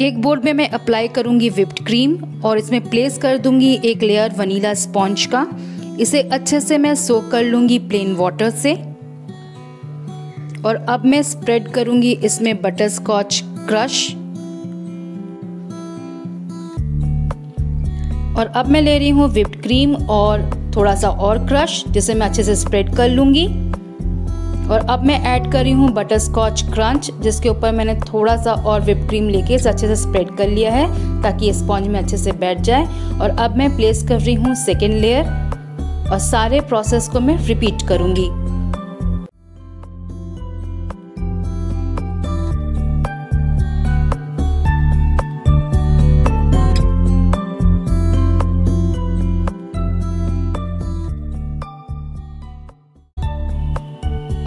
Cake board में मैं apply करूँगी विप्ड क्रीम और इसमें प्लेस कर दूँगी एक लेयर वनीला स्पॉन्ज का। इसे अच्छे से मैं सोक कर लूँगी प्लेन वाटर से। और अब मैं स्प्रेड करूँगी इसमें बटर स्कॉच क्रश और अब मैं ले रही हूँ विप्ड क्रीम और थोड़ा सा और क्रश जिसे मैं अच्छे से स्प्रेड कर लूँगी। और अब मैं ऐड कर रही हूँ बटर स्कॉच क्रंच जिसके ऊपर मैंने थोड़ा सा और विप क्रीम लेके इसे अच्छे से स्प्रेड कर लिया है, ताकि ये स्पॉन्ज में अच्छे से बैठ जाए। और अब मैं प्लेस कर रही हूँ सेकेंड लेयर और सारे प्रोसेस को मैं रिपीट करूँगी।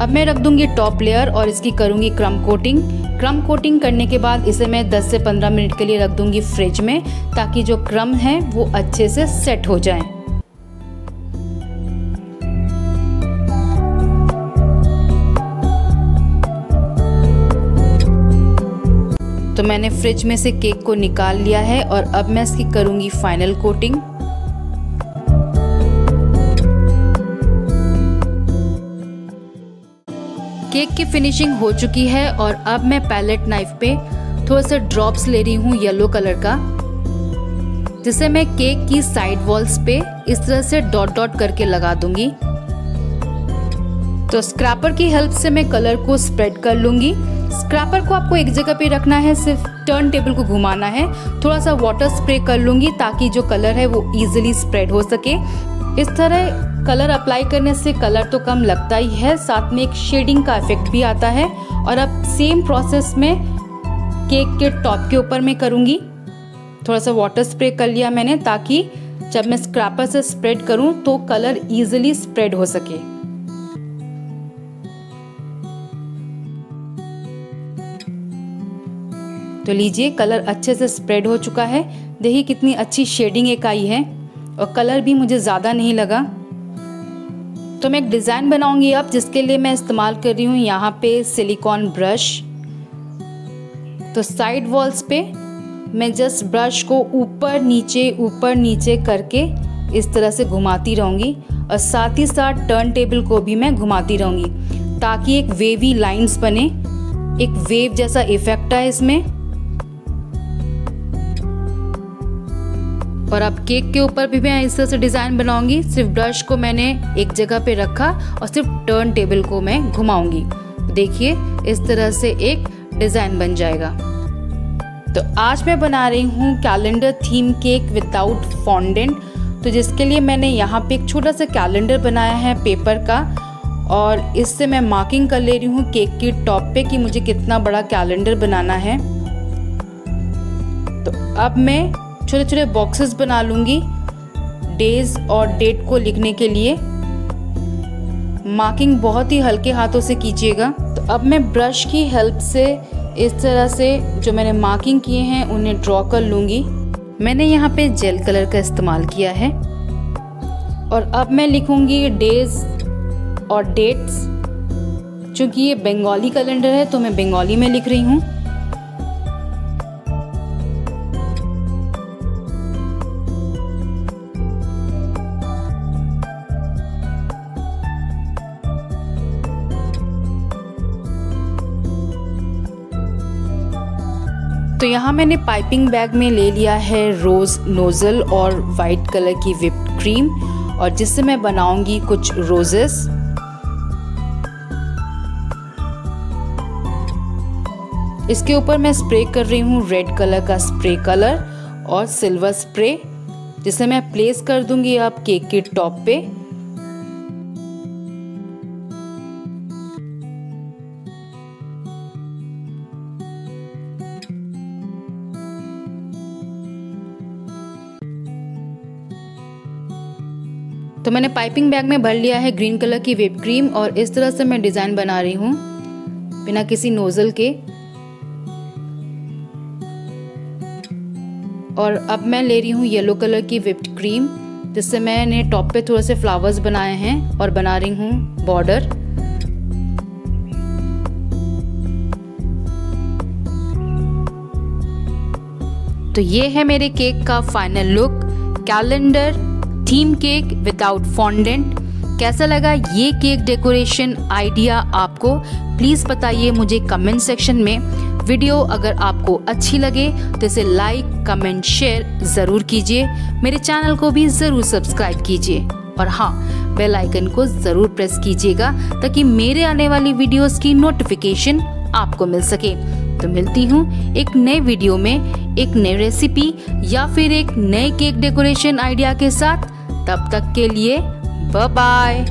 अब मैं रख दूँगी टॉप लेयर और इसकी करूँगी क्रम कोटिंग क्रम कोटिंग करने के बाद इसे मैं 10 से 15 मिनट के लिए रख दूँगी फ्रिज में, ताकि जो क्रम है वो अच्छे से सेट हो जाए। तो मैंने फ्रिज में से केक को निकाल लिया है और अब मैं इसकी करूँगी फाइनल कोटिंग केक की फिनिशिंग हो चुकी है और अब मैं पैलेट नाइफ पे थोड़े से ड्रॉप्स ले रही हूँ येलो कलर का, जिसे मैं केक की साइड वॉल्स पे इस तरह से डॉट डॉट करके लगा दूँगी। तो स्क्रैपर की हेल्प से मैं कलर को स्प्रेड कर लूँगी। स्क्रैपर को आपको एक जगह पे रखना है, सिर्फ़ टर्न टेबल को घुमाना है। थोड़ा सा वाटर स्प्रे कर लूँगी ताकि जो कलर है वो इजीली स्प्रेड हो सके। इस तरह कलर अप्लाई करने से कलर तो कम लगता ही है, साथ में एक शेडिंग का इफ़ेक्ट भी आता है। और अब सेम प्रोसेस में केक के टॉप के ऊपर मैं करूँगी। थोड़ा सा वाटर स्प्रे कर लिया मैंने ताकि जब मैं स्क्रैपर से स्प्रेड करूँ तो कलर इजीली स्प्रेड हो सके। तो लीजिए कलर अच्छे से स्प्रेड हो चुका है। देखिए कितनी अच्छी शेडिंग एक आई है। और कलर भी मुझे ज़्यादा नहीं लगा। तो मैं एक डिज़ाइन बनाऊँगी अब, जिसके लिए मैं इस्तेमाल कर रही हूँ यहाँ पे सिलिकॉन ब्रश तो साइड वॉल्स पे मैं जस्ट ब्रश को ऊपर, नीचे ऊपर, नीचे करके इस तरह से घुमाती रहूँगी और साथ ही साथ टर्न टेबल को भी मैं घुमाती रहूँगी, ताकि एक वेवी लाइंस बने, एक वेव जैसा इफ़ेक्ट आए इसमें। और अब केक के ऊपर भी मैं इस तरह से डिज़ाइन बनाऊँगी। सिर्फ़ ब्रश को मैंने एक जगह पे रखा और सिर्फ़ टर्न टेबल को मैं घुमाऊँगी। देखिए, इस तरह से एक डिज़ाइन बन जाएगा। तो आज मैं बना रही हूँ calendar theme cake without fondant तो जिसके लिए मैंने यहाँ पे एक छोटा सा कैलेंडर बनाया है पेपर का। और इससे मैं मार्किंग कर ले रही हूँ केक की टॉप पे कि मुझे कितना बड़ा कैलेंडर बनाना है। तो अब मैं छोटे छोटे बॉक्सेस बना लूँगी। डेज़ और डेट को लिखने के लिए। मार्किंग बहुत ही हल्के हाथों से कीजिएगा। तो अब मैं ब्रश की हेल्प से इस तरह से जो मैंने मार्किंग किए हैं, उन्हें ड्रॉ कर लूँगी। मैंने यहाँ पे जेल कलर का इस्तेमाल किया है। और अब मैं लिखूँगी डेज़ और डेट्स चूँकि ये बंगाली कैलेंडर है तो मैं बंगाली में लिख रही हूँ। तो यहाँ मैंने पाइपिंग बैग में ले लिया है रोज़ नोज़ल और वाइट कलर की विप्ड क्रीम और जिससे मैं बनाऊँगी कुछ रोजेस इसके ऊपर मैं स्प्रे कर रही हूँ रेड कलर का स्प्रे कलर और सिल्वर स्प्रे जिसे मैं प्लेस कर दूँगी आप केक के टॉप पे। तो मैंने पाइपिंग बैग में भर लिया है ग्रीन कलर की वेप क्रीम और इस तरह से मैं डिज़ाइन बना रही हूँ, बिना किसी नोज़ल के। और अब मैं ले रही हूँ येलो कलर की विप्ड क्रीम, जिससे मैंने टॉप पे थोड़े से फ्लावर्स बनाए हैं और बना रही हूँ बॉर्डर। तो ये है मेरे केक का final look, calendar. Theme cake without fondant कैसा लगा ये केक डेकोरेशन आइडिया आपको? प्लीज़ बताइए मुझे कमेंट सेक्शन में। वीडियो अगर आपको अच्छी लगे तो इसे लाइक कमेंट शेयर ज़रूर कीजिए। मेरे चैनल को भी ज़रूर सब्सक्राइब कीजिए। और हाँ बेल आइकन को ज़रूर प्रेस कीजिएगा ताकि मेरे आने वाली वीडियोस की नोटिफिकेशन आपको मिल सके। तो मिलती हूँ एक नए वीडियो में, एक नई रेसिपी या फिर एक नए केक डेकोरेशन आइडिया के साथ। तब तक के लिए बाय